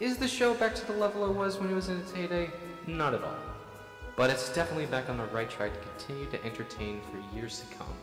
Is the show back to the level it was when it was in its heyday? Not at all. But it's definitely back on the right track to continue to entertain for years to come.